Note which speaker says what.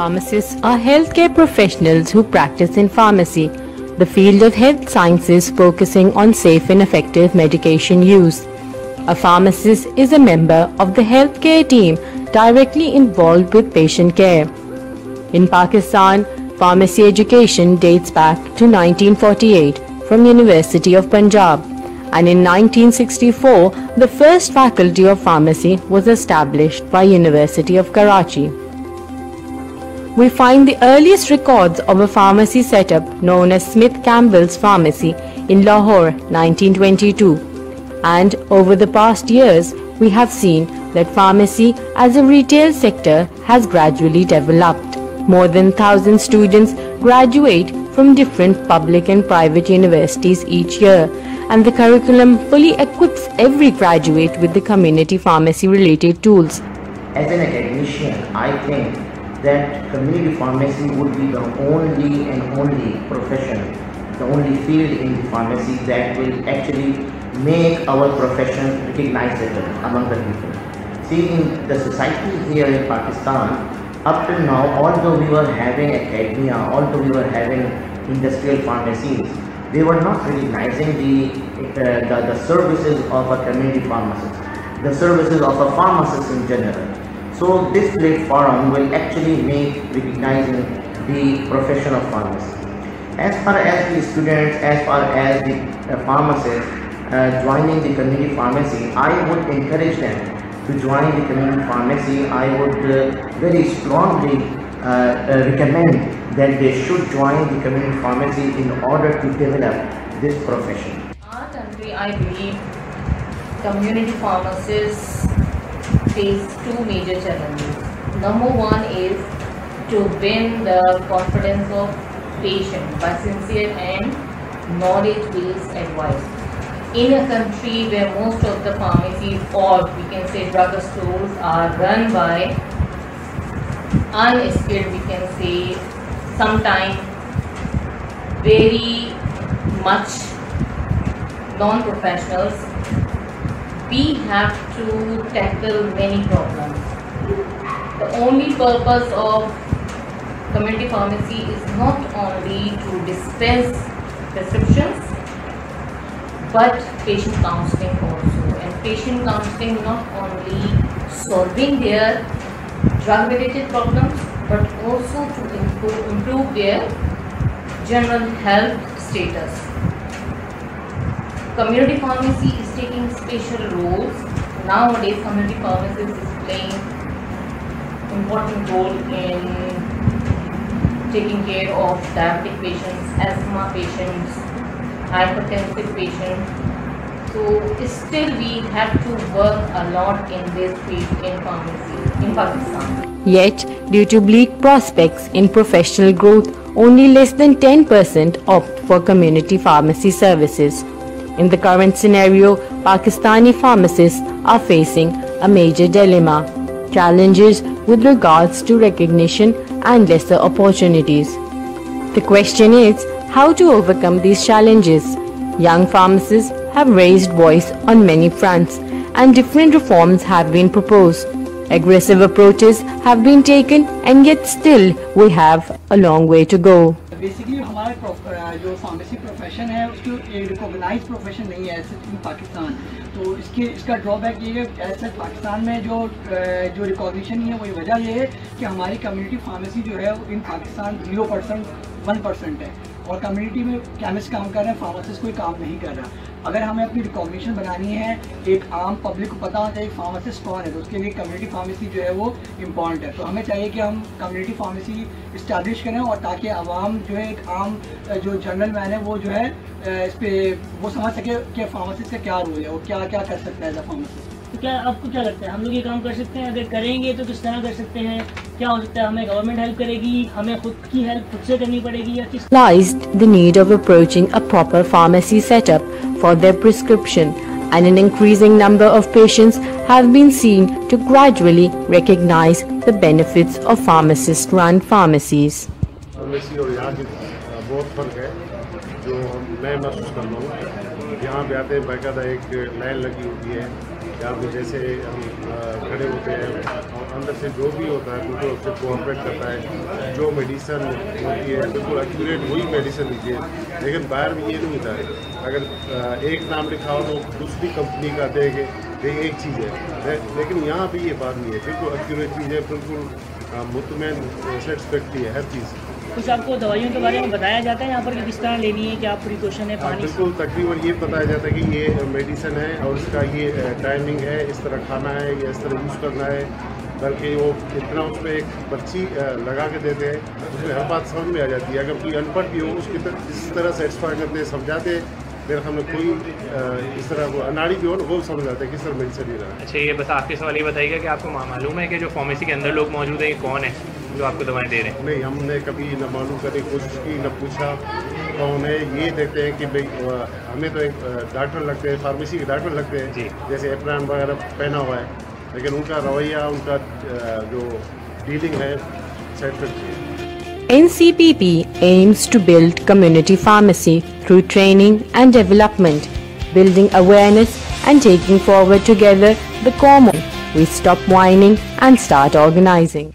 Speaker 1: Pharmacists are healthcare professionals who practice in pharmacy, the field of health sciences focusing on safe and effective medication use. A pharmacist is a member of the healthcare team directly involved with patient care. In Pakistan, pharmacy education dates back to 1948 from University of Punjab and in 1964 the first faculty of pharmacy was established by University of Karachi. We find the earliest records of a pharmacy setup known as Smith Campbell's Pharmacy in Lahore 1922 and over the past years we have seen that pharmacy as a retail sector has gradually developed. More than 1000 students graduate from different public and private universities each year and the curriculum fully equips every graduate with the community pharmacy related tools.
Speaker 2: As an academician, I think that community pharmacy would be the only and only profession, the only field in pharmacy that will actually make our profession recognizable among the people. See, in the society here in Pakistan, up till now, although we were having academia, although we were having industrial pharmacies, they were not recognizing the, uh, the, the services of a community pharmacist, the services of a pharmacist in general. So this platform will actually make recognizing the profession of pharmacy. As far as the students, as far as the uh, pharmacists uh, joining the community pharmacy, I would encourage them to join the community pharmacy. I would uh, very strongly uh, uh, recommend that they should join the community pharmacy in order to develop this profession.
Speaker 3: Our country, I believe, community pharmacists face two major challenges. Number one is to win the confidence of patient by sincere and knowledge-based advice. In a country where most of the pharmacies or we can say drug stores are run by unskilled, we can say sometimes very much non-professionals, we have to tackle many problems. The only purpose of community pharmacy is not only to dispense prescriptions but patient counseling also and patient counseling not only solving their drug related problems but also to improve, improve their general health status. Community pharmacy is taking special roles. Nowadays, community pharmacy is playing important role in taking care of diabetic patients, asthma patients, hypertensive patients. So still we have to work a lot in this field in pharmacy in Pakistan.
Speaker 1: Yet, due to bleak prospects in professional growth, only less than 10% opt for community pharmacy services. In the current scenario, Pakistani pharmacists are facing a major dilemma challenges with regards to recognition and lesser opportunities. The question is how to overcome these challenges. Young pharmacists have raised voice on many fronts and different reforms have been proposed. Aggressive approaches have been taken and yet still we have a long way to go.
Speaker 4: Basically ہمارا جو pharmacy profession ہے، اس کو recognise profession نہیں ہے as ان پاکستان تو اس کے اس کا ڈرا back یہ ہے ایسے پاکستان میں جو جو ریکوگنیشن ہے وہی وجہ یہ ہے کہ ہماری کمیونٹی فارمیسی جو ہے in Pakistan zero percent one percent ہے۔ اور کمیونٹی میں کیمسٹ کام کر رہے ہیں فارماسسٹ کوئی کام نہیں کر رہا۔ اگر ہمیں اپنی ریکامنیشن بنانی ہے، ایک عام پبلک کو پتا ہوتا ہے ایک فارماسسٹ کون ہے، تو اس کے لیے کمیونٹی فارمیسی جو ہے وہ امپورٹنٹ ہے۔ تو ہمیں چاہیے کہ ہم کمیونٹی فارمیسی اسٹیبلش کریں اور تاکہ عوام جو ہے، ایک عام جو جنرل مین ہے، وہ جو ہے، اس پہ وہ سمجھ سکے کہ فارماسسٹ کا کیا رول ہے وہ کیا کیا
Speaker 5: کر سکتا ہے ایز اے فارماسسٹ تو کیا آپ کو کیا لگتا ہے؟ ہم لوگ یہ کام کر سکتے ہیں؟ اگر کریں گے تو کس طرح کر سکتے ہیں؟ کیا ہو سکتا ہے؟ ہمیں گورنمنٹ ہیلپ کرے گی؟ ہمیں
Speaker 1: خود کی ہیلپ خود سے کرنی پڑے گی یا کس لائزڈ the need of approaching a proper pharmacy set up for their prescription and an increasing number of patients have been seen to gradually recognize the benefits of pharmacist-run pharmacies.
Speaker 6: جو میں محسوس کر رہا ہوں۔ یہاں پہ آتے ہیں، باقاعدہ ایک لائن لگی ہوتی ہے۔ یہاں پہ جیسے ہم کھڑے ہوتے ہیں اور اندر سے جو بھی ہوتا ہے، بالکل اس سے کوآپریٹ کرتا ہے۔ جو میڈیسن ہوتی ہے، بالکل ایکوریٹ وہی میڈیسن دیجیے۔ لیکن باہر میں یہ نہیں ہوتا ہے۔ اگر ایک نام لکھا ہو تو دوسری کمپنی کا دے کے یہ ایک چیز ہے۔ لیکن یہاں پہ یہ بات نہیں ہے۔ بالکل ایکوریٹ چیز ہے، بالکل مطمئن سیٹسفیکٹری ہے، ہر چیز۔ کچھ آپ کو دوائیوں کے
Speaker 5: بارے میں بتایا جاتا ہے یہاں پر کس طرح لینی ہے کیا پریکوشن ہے پانی؟ بالکل تقریباً یہ بتایا
Speaker 6: جاتا
Speaker 5: ہے
Speaker 6: کہ یہ میڈیسن ہے اور اس کا یہ ٹائمنگ ہے اس طرح کھانا ہے یا اس طرح یوز کرنا ہے بلکہ وہ اتنا اس میں ایک پرچی لگا کے دیتے ہیں اس میں ہر بات سمجھ میں آ جاتی ہے۔ اگر کوئی ان پڑھ بھی ہو اس کی طرح جس طرح سیٹسفائی کرتے ہیں سمجھاتے پھر ہم نے کوئی اس طرح وہ اناڑی بھی اور وہ سمجھ جاتے ہے کہ سر میڈیسن ہی رہا۔ ہے اچھا یہ
Speaker 7: بس آپ کے سوال یہ بتائیے گا کہ آپ کو معلوم ہے کہ جو فارمیسی کے اندر لوگ موجود ہیں یہ کون ہیں؟ جو آپ کو دوائیں دے
Speaker 6: رہے ہیں؟ نہیں ہم نے کبھی نہ معلوم کرے کی کی نہ پوچھا۔ تو انہیں یہ دیکھتے ہیں کہ ہمیں تو ایک ڈاکٹر لگتے ہیں فارمیسی کے ڈاکٹر لگتے
Speaker 7: ہیں۔
Speaker 6: جی۔ جیسے اپران وغیرہ پہنا ہوا ہے لیکن ان کا رویہ ان کا جو ڈیلنگ ہے
Speaker 1: NCPP aims to build community pharmacy through training and development, building awareness and taking forward together the common. We stop whining and start organizing.